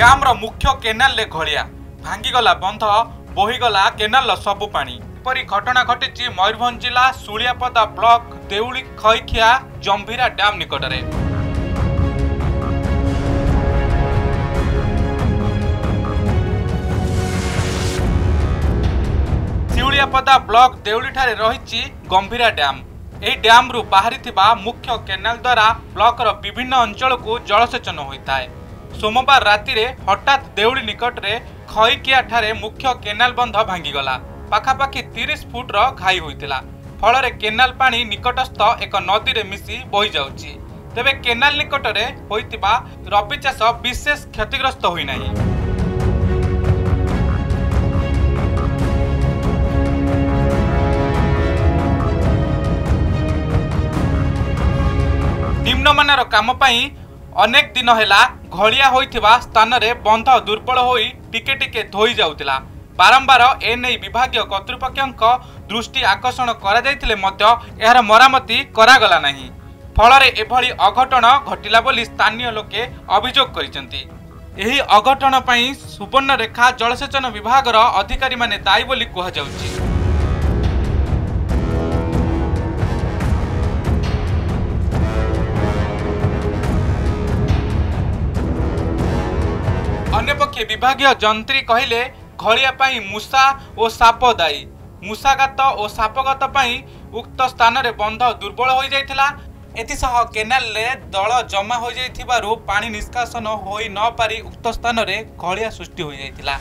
ଡ୍ୟାମ୍ର ମୁଖ୍ୟ କେନାଲରେ ଘଳିଆ। ଭାଙ୍ଗିଗଲା ବନ୍ଧ ବୋହିଗଲା କେନାଲର ସବୁ ପାଣି। ଏପରି ଘଟଣା ଘଟିଛି ମୟୂରଭଞ୍ଜ ଜିଲ୍ଲା ସୁଳିଆପଦା ବ୍ଲକ ଦେଉଳି ଖଇଖିଆ ଜମ୍ଭିରା ଡ୍ୟାମ୍ ନିକଟରେ। ଶିଉଳିଆପଦା ବ୍ଲକ ଦେଉଳିଠାରେ ରହିଛି ଗମ୍ଭୀରା ଡ୍ୟାମ୍। ଏହି ଡ୍ୟାମ୍ରୁ ବାହାରିଥିବା ମୁଖ୍ୟ କେନାଲ ଦ୍ୱାରା ବ୍ଲକର ବିଭିନ୍ନ ଅଞ୍ଚଳକୁ ଜଳସେଚନ ହୋଇଥାଏ। ସୋମବାର ରାତିରେ ହଠାତ୍ ଦେଉଳି ନିକଟରେ ଖଇକିଆଠାରେ ମୁଖ୍ୟ କେନାଲ ବନ୍ଧ ଭାଙ୍ଗିଗଲା। ପାଖାପାଖି ତିରିଶ ଫୁଟର ଘାଇ ହୋଇଥିଲା। ଫଳରେ କେନାଲ ପାଣି ନିକଟସ୍ଥ ଏକ ନଦୀରେ ମିଶି ବହିଯାଉଛି। ତେବେ କେନାଲ ନିକଟରେ ହୋଇଥିବା ରବି ଚାଷ ବିଶେଷ କ୍ଷତିଗ୍ରସ୍ତ ହୋଇନାହିଁ। ନିମ୍ନମାନର କାମ ପାଇଁ ଅନେକ ଦିନ ହେଲା ଘଳିଆ ହୋଇଥିବା ସ୍ଥାନରେ ବନ୍ଧ ଦୁର୍ବଳ ହୋଇ ଟିକେ ଟିକେ ଧୋଇ ଯାଉଥିଲା। ବାରମ୍ବାର ଏନେଇ ବିଭାଗୀୟ କର୍ତ୍ତୃପକ୍ଷଙ୍କ ଦୃଷ୍ଟି ଆକର୍ଷଣ କରାଯାଇଥିଲେ ମଧ୍ୟ ଏହାର ମରାମତି କରାଗଲା ନାହିଁ। ଫଳରେ ଏଭଳି ଅଘଟଣ ଘଟିଲା ବୋଲି ସ୍ଥାନୀୟ ଲୋକେ ଅଭିଯୋଗ କରିଛନ୍ତି। ଏହି ଅଘଟଣ ପାଇଁ ସୁବର୍ଣ୍ଣରେଖା ଜଳସେଚନ ବିଭାଗର ଅଧିକାରୀମାନେ ଦାୟୀ ବୋଲି କୁହାଯାଉଛି। ବିଭାଗୀୟ ଯନ୍ତ୍ରୀ କହିଲେ ଘଳିଆ ପାଇଁ ମୂଷା ଓ ସାପ ଦାୟୀ। ମୂଷାଘାତ ଓ ସାପଘାତ ପାଇଁ ଉକ୍ତ ସ୍ଥାନରେ ବନ୍ଧ ଦୁର୍ବଳ ହୋଇଯାଇଥିଲା। ଏଥିସହ କେନାଲରେ ଦଳ ଜମା ହୋଇଯାଇଥିବାରୁ ପାଣି ନିଷ୍କାସନ ହୋଇ ନ ପାରି ଉକ୍ତ ସ୍ଥାନରେ ଘଳିଆ ସୃଷ୍ଟି ହୋଇଯାଇଥିଲା।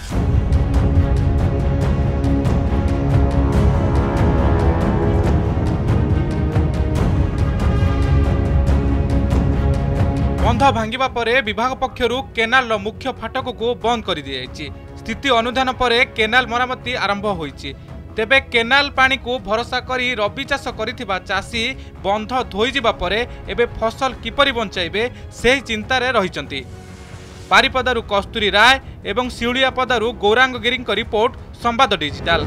ବନ୍ଧ ଭାଙ୍ଗିବା ପରେ ବିଭାଗ ପକ୍ଷରୁ କେନାଲର ମୁଖ୍ୟ ଫାଟକକୁ ବନ୍ଦ କରିଦିଆଯାଇଛି। ସ୍ଥିତି ଅନୁଧ୍ୟାନ ପରେ କେନାଲ ମରାମତି ଆରମ୍ଭ ହୋଇଛି। ତେବେ କେନାଲ ପାଣିକୁ ଭରସା କରି ରବି ଚାଷ କରିଥିବା ଚାଷୀ ବନ୍ଧ ଧୋଇଯିବା ପରେ ଏବେ ଫସଲ କିପରି ବଞ୍ଚାଇବେ ସେହି ଚିନ୍ତାରେ ରହିଛନ୍ତି। ବାରିପଦାରୁ କସ୍ତୁରୀ ରାୟ ଏବଂ ଶିଉଳିଆପଦାରୁ ଗୌରାଙ୍ଗ ଗିରିଙ୍କ ରିପୋର୍ଟ ସମ୍ବାଦ ଡିଜିଟାଲ।